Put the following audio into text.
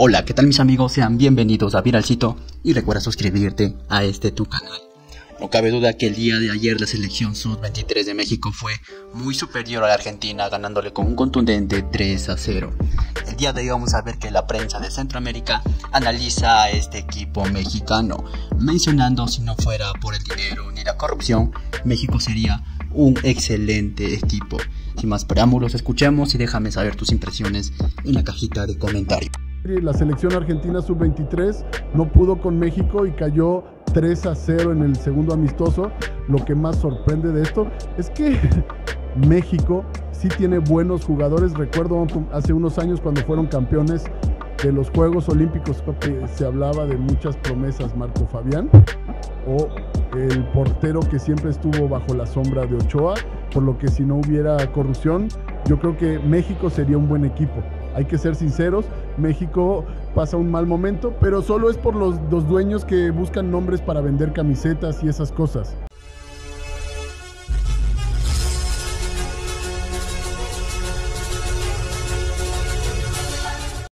Hola, ¿qué tal mis amigos? Sean bienvenidos a Viralcito y recuerda suscribirte a este tu canal. No cabe duda que el día de ayer la selección sub-23 de México fue muy superior a la Argentina, ganándole con un contundente 3 a 0. El día de hoy vamos a ver que la prensa de Centroamérica analiza a este equipo mexicano, mencionando si no fuera por el dinero ni la corrupción, México sería un excelente equipo. Sin más preámbulos, escuchemos y déjame saber tus impresiones en la cajita de comentarios. La selección argentina sub-23 no pudo con México y cayó 3 a 0 en el segundo amistoso. Lo que más sorprende de esto es que México sí tiene buenos jugadores. Recuerdo hace unos años cuando fueron campeones de los Juegos Olímpicos se hablaba de muchas promesas, Marco Fabián, o el portero que siempre estuvo bajo la sombra de Ochoa, por lo que si no hubiera corrupción, yo creo que México sería un buen equipo. Hay que ser sinceros, México pasa un mal momento, pero solo es por los, dos dueños que buscan nombres para vender camisetas y esas cosas.